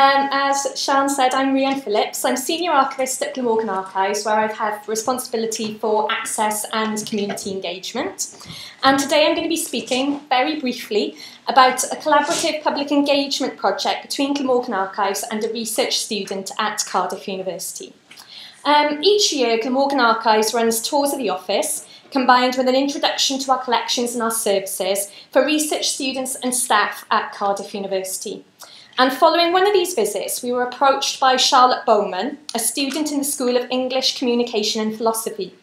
Um, as Sian said, I'm Rhian Phillips. I'm Senior Archivist at Glamorgan Archives, where I have responsibility for access and community engagement. And today I'm going to be speaking very briefly about a collaborative public engagement project between Glamorgan Archives and a research student at Cardiff University. Um, each year, Glamorgan Archives runs tours of the office, combined with an introduction to our collections and our services for research students and staff at Cardiff University. And following one of these visits, we were approached by Charlotte Bowman, a student in the School of English Communication and Philosophy.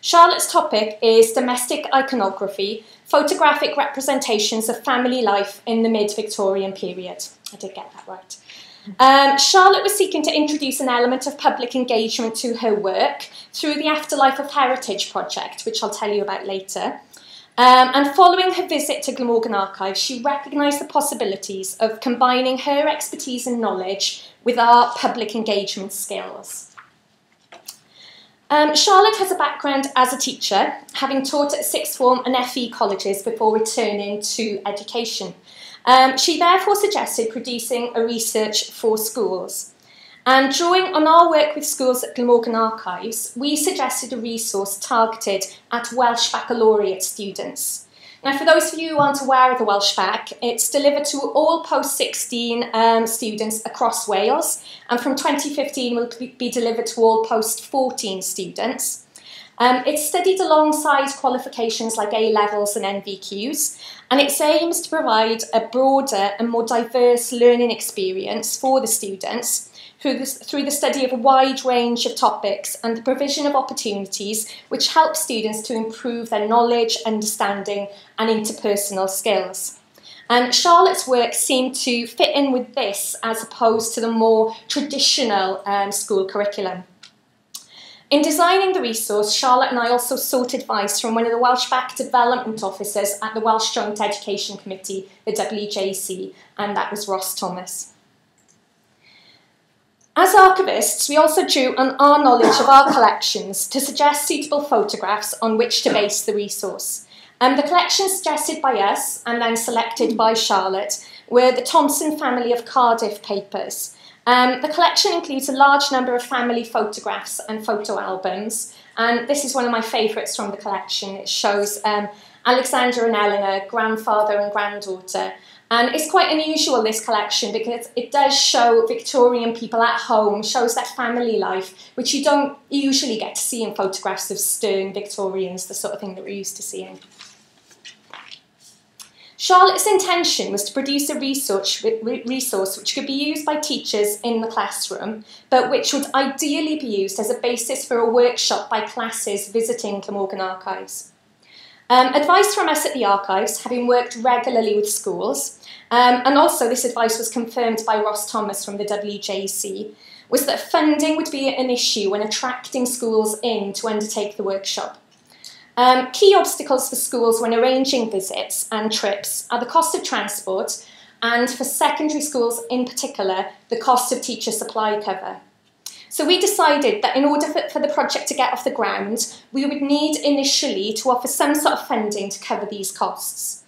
Charlotte's topic is domestic iconography, photographic representations of family life in the mid-Victorian period. I did get that right. Um, Charlotte was seeking to introduce an element of public engagement to her work through the Afterlife of Heritage project, which I'll tell you about later. Um, and following her visit to Glamorgan Archives, she recognised the possibilities of combining her expertise and knowledge with our public engagement skills. Um, Charlotte has a background as a teacher, having taught at sixth form and FE colleges before returning to education. Um, she therefore suggested producing a research for schools. And drawing on our work with schools at Glamorgan Archives, we suggested a resource targeted at Welsh Baccalaureate students. Now, for those of you who aren't aware of the Welsh Bac, it's delivered to all post-16 um, students across Wales, and from 2015 will be delivered to all post-14 students. Um, it's studied alongside qualifications like A-levels and NVQs, and it aims to provide a broader and more diverse learning experience for the students through, through the study of a wide range of topics and the provision of opportunities which help students to improve their knowledge, understanding and interpersonal skills. And Charlotte's work seemed to fit in with this as opposed to the more traditional um, school curriculum. In designing the resource, Charlotte and I also sought advice from one of the Welsh Bac development officers at the Welsh Joint Education Committee, the WJC, and that was Ross Thomas. As archivists, we also drew on our knowledge of our collections to suggest suitable photographs on which to base the resource. Um, the collections suggested by us and then selected by Charlotte were the Thompson family of Cardiff papers. Um, the collection includes a large number of family photographs and photo albums, and this is one of my favourites from the collection. It shows um, Alexander and Eleanor, grandfather and granddaughter, and it's quite unusual, this collection, because it does show Victorian people at home, shows their family life, which you don't usually get to see in photographs of stern Victorians, the sort of thing that we're used to seeing. Charlotte's intention was to produce a research, resource which could be used by teachers in the classroom, but which would ideally be used as a basis for a workshop by classes visiting Glamorgan Archives. Um, advice from us at the Archives, having worked regularly with schools, um, and also this advice was confirmed by Ross Thomas from the WJC, was that funding would be an issue when attracting schools in to undertake the workshop. Um, key obstacles for schools when arranging visits and trips are the cost of transport, and for secondary schools in particular, the cost of teacher supply cover. So we decided that in order for, for the project to get off the ground, we would need initially to offer some sort of funding to cover these costs.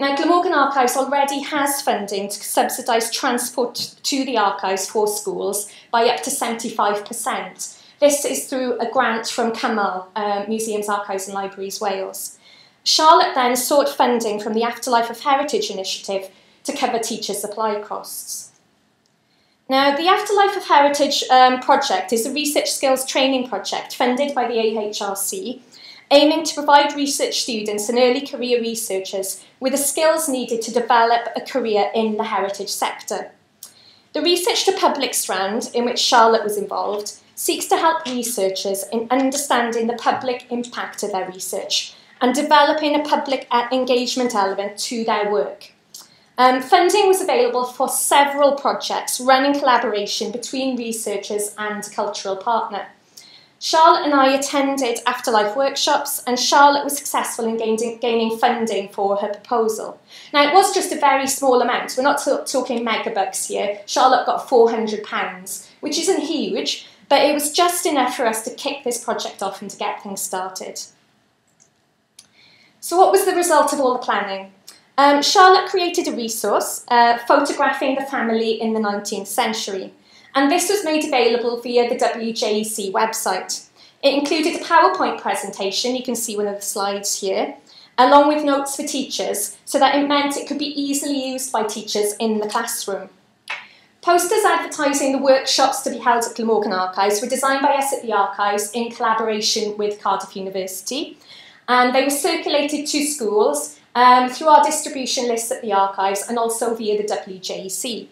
Now, Glamorgan Archives already has funding to subsidise transport to the archives for schools by up to 75%. This is through a grant from CYMAL, uh, Museums, Archives and Libraries Wales. Charlotte then sought funding from the Afterlife of Heritage initiative to cover teacher supply costs. Now, the Afterlife of Heritage um, project is a research skills training project funded by the AHRC, aiming to provide research students and early career researchers with the skills needed to develop a career in the heritage sector. The research to public strand, in which Charlotte was involved, seeks to help researchers in understanding the public impact of their research and developing a public engagement element to their work. Um, funding was available for several projects run in collaboration between researchers and cultural partner. Charlotte and I attended afterlife workshops, and Charlotte was successful in gaining, gaining funding for her proposal. Now, it was just a very small amount. We're not talking megabucks here. Charlotte got £400, which isn't huge, but it was just enough for us to kick this project off and to get things started. So, what was the result of all the planning? Um, Charlotte created a resource uh, photographing the family in the 19th century, and this was made available via the WJEC website. It included a PowerPoint presentation, you can see one of the slides here, along with notes for teachers, so that it meant it could be easily used by teachers in the classroom. Posters advertising the workshops to be held at Glamorgan Archives were designed by us at the Archives in collaboration with Cardiff University, and they were circulated to schools um, through our distribution lists at the Archives and also via the WJEC.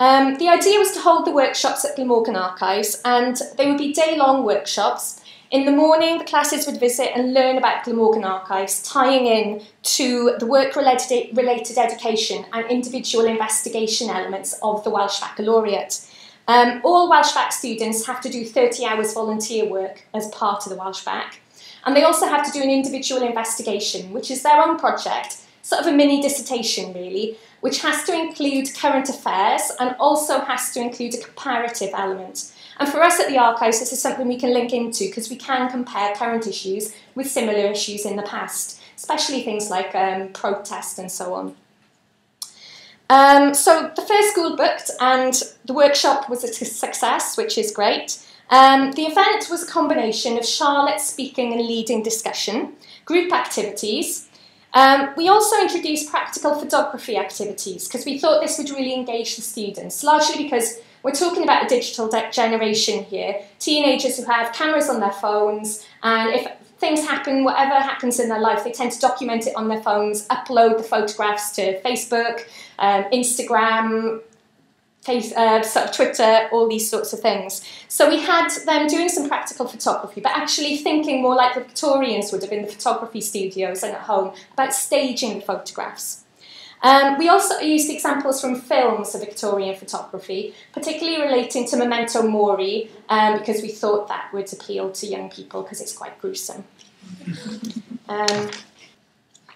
Um, the idea was to hold the workshops at Glamorgan Archives, and they would be day-long workshops in the morning, the classes would visit and learn about Glamorgan archives, tying in to the work-related related education and individual investigation elements of the Welsh Baccalaureate. Um, all Welsh Bac students have to do 30 hours volunteer work as part of the Welsh Bac. And they also have to do an individual investigation, which is their own project, sort of a mini dissertation really, which has to include current affairs and also has to include a comparative element. And for us at the archives, this is something we can link into because we can compare current issues with similar issues in the past, especially things like um, protest and so on. Um, so the first school booked and the workshop was a success, which is great. Um, the event was a combination of Charlotte speaking and leading discussion, group activities. Um, we also introduced practical photography activities because we thought this would really engage the students, largely because we're talking about a digital generation here, teenagers who have cameras on their phones, and if things happen, whatever happens in their life, they tend to document it on their phones, upload the photographs to Facebook, um, Instagram, face, uh, Twitter, all these sorts of things. So we had them doing some practical photography, but actually thinking more like the Victorians would have in the photography studios and at home about staging photographs. Um, we also used examples from films of Victorian photography, particularly relating to Memento Mori, um, because we thought that would appeal to young people because it's quite gruesome. Um,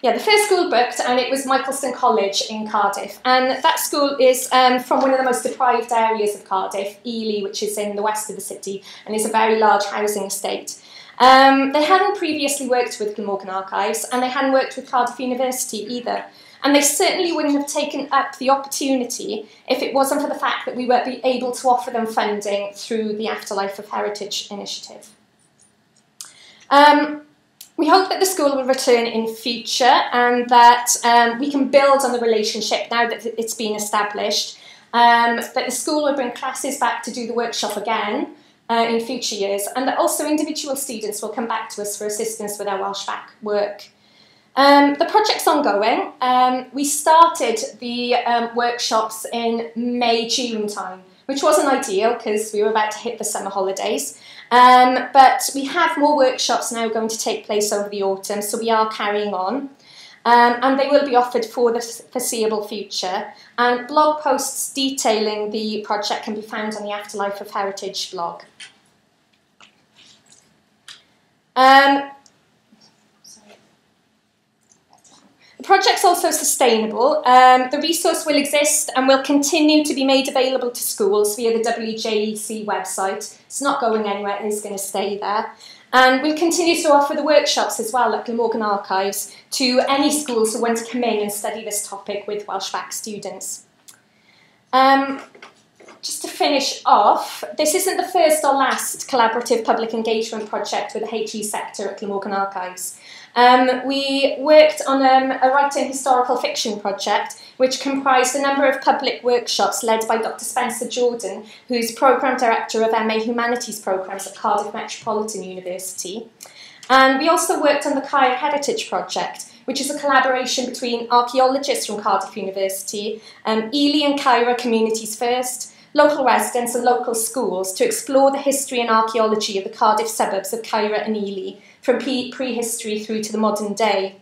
yeah, the first school booked, and it was Michaelston College in Cardiff. And that school is um, from one of the most deprived areas of Cardiff, Ely, which is in the west of the city, and is a very large housing estate. Um, they hadn't previously worked with Glamorgan Archives, and they hadn't worked with Cardiff University either. And they certainly wouldn't have taken up the opportunity if it wasn't for the fact that we were able to offer them funding through the Afterlife of Heritage initiative. Um, we hope that the school will return in future and that um, we can build on the relationship now that it's been established. Um, that the school will bring classes back to do the workshop again uh, in future years, and that also individual students will come back to us for assistance with our Welsh Bac work. Um, the project's ongoing. Um, we started the um, workshops in May, June time, which wasn't ideal because we were about to hit the summer holidays. Um, but we have more workshops now going to take place over the autumn, so we are carrying on. Um, and they will be offered for the foreseeable future. And blog posts detailing the project can be found on the Afterlife of Heritage blog. Um, project's also sustainable. Um, the resource will exist and will continue to be made available to schools via the WJEC website. It's not going anywhere, it is going to stay there. And we'll continue to offer the workshops as well at Glamorgan Archives to any schools who want to come in and study this topic with Welsh Bac students. Um, just to finish off, this isn't the first or last collaborative public engagement project with the HE sector at Glamorgan Archives. Um, we worked on um, a writing historical fiction project which comprised a number of public workshops led by Dr Spencer Jordan, who's Programme Director of MA Humanities Programmes at Cardiff Metropolitan University. And we also worked on the Caer Heritage Project, which is a collaboration between archaeologists from Cardiff University, um, Ely and Caerau Communities First, local residents and local schools to explore the history and archaeology of the Cardiff suburbs of Caerau and Ely from prehistory through to the modern day,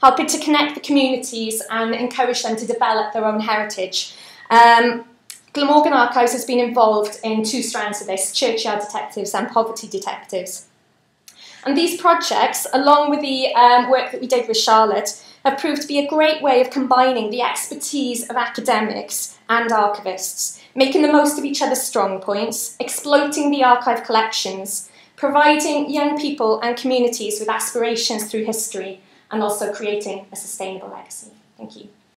helping to connect the communities and encourage them to develop their own heritage. Um, Glamorgan Archives has been involved in two strands of this, churchyard detectives and poverty detectives. And these projects, along with the um, work that we did with Charlotte, have proved to be a great way of combining the expertise of academics and archivists, making the most of each other's strong points, exploiting the archive collections, providing young people and communities with aspirations through history, and also creating a sustainable legacy. Thank you.